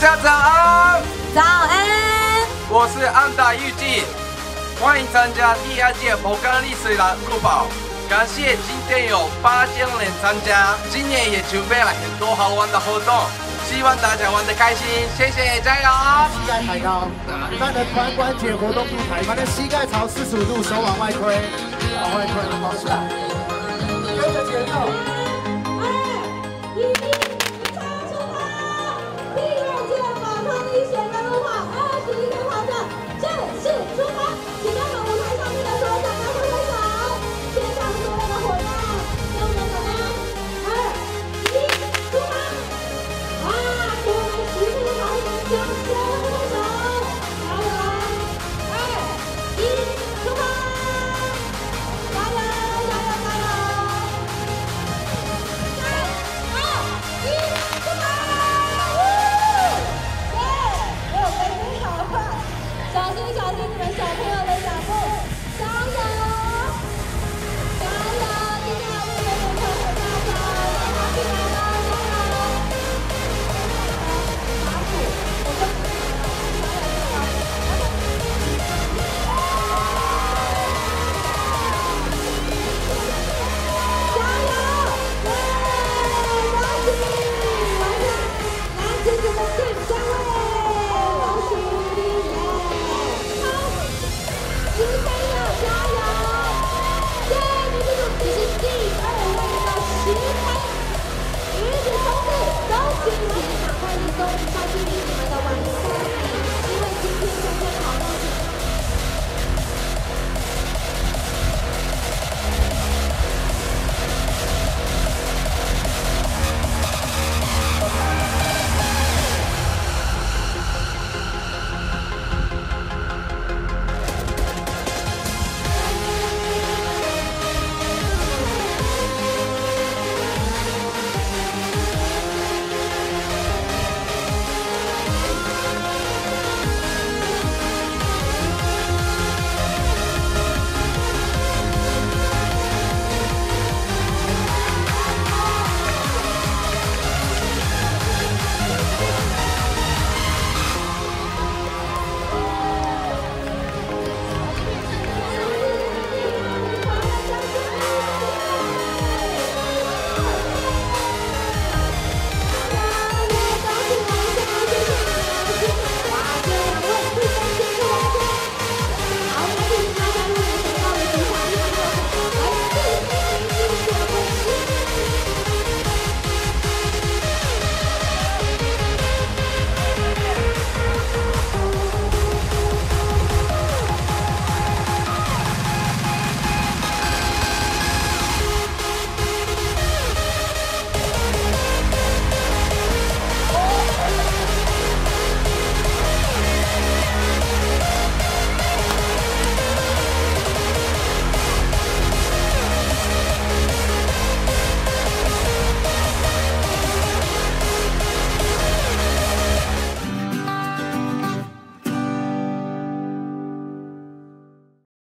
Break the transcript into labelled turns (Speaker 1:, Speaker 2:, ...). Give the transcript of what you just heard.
Speaker 1: 家早安，早安。我是安达玉静，欢迎参加第二届佛冈历史栏入宝。感谢今天有八千人参加，今年也准备了很多好玩的活动，希望大家玩得开心。谢谢，加油！
Speaker 2: 膝盖抬高，举办的髋关节活动不抬，把的膝盖朝四十五度，手往外推，往外推，好，出啊，跟着节奏。